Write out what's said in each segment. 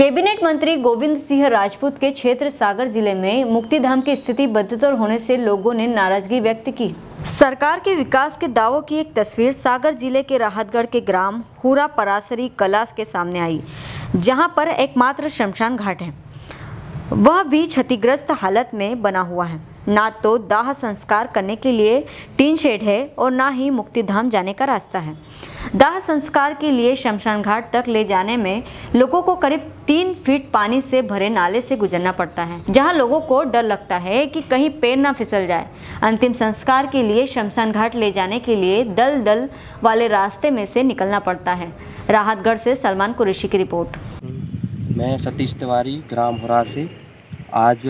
Cabinet मंत्री गोविंद सिंह राजपूत के क्षेत्र सागर ज़िले में मुक्तिधाम की स्थिति बदतर होने से लोगों ने नाराज़गी व्यक्त की। सरकार के विकास के दावों की एक तस्वीर सागर ज़िले के राहतगढ़ के ग्राम हुरा परासरी कलास के सामने आई, जहाँ पर एकमात्र शमशान घाट है। वह भी क्षतिग्रस्त हालत में बना हुआ है। ना तो दाह संस्कार करने के लिए टीन शेड है और ना ही मुक्तिधाम जाने का रास्ता है। दाह संस्कार के लिए शमशान घाट तक ले जाने में लोगों को करीब तीन फीट पानी से भरे नाले से गुजरना पड़ता है, जहाँ लोगों को डर लगता है कि कहीं पेड़ ना फिसल जाए। अंतिम संस्कार के लिए शमशान घाट ले जाने के लिए दल दल वाले रास्ते में से निकलना पड़ता है। राहतगढ़ से सलमान कुरैशी की रिपोर्ट। मैं सतीश तिवारी, ग्राम हुरा से आज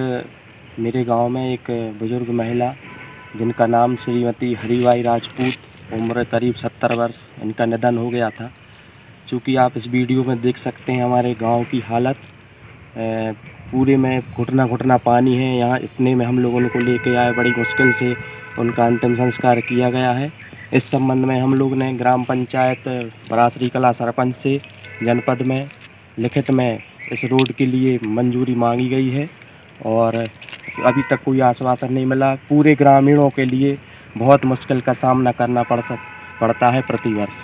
मेरे गाँव में एक बुज़ुर्ग महिला, जिनका नाम श्रीमती हरिबाई राजपूत उम्र करीब सत्तर वर्ष, इनका निधन हो गया था। चूँकि आप इस वीडियो में देख सकते हैं हमारे गाँव की हालत पूरे में घुटना घुटना पानी है। यहाँ इतने में हम लोग उनको लेके आए, बड़ी मुश्किल से उनका अंतिम संस्कार किया गया है। इस संबंध में हम लोग ने ग्राम पंचायत बरासरी कला सरपंच से जनपद में, लिखित में इस रोड के लिए मंजूरी मांगी गई है और अभी तक कोई आश्वासन नहीं मिला। पूरे ग्रामीणों के लिए बहुत मुश्किल का सामना करना पड़ सक, पड़ता है प्रतिवर्ष।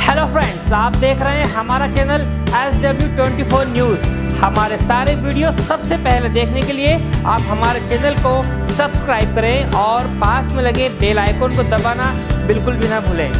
हेलो फ्रेंड्स आप देख रहे हैं हमारा channel S W twenty four news हमारे सारे वीडियो सबसे पहले देखने के लिए आप हमारे चैनल को सब्सक्राइब करें और पास में लगे बेल आइकन को दबाना बिल्कुल भी ना भूलें।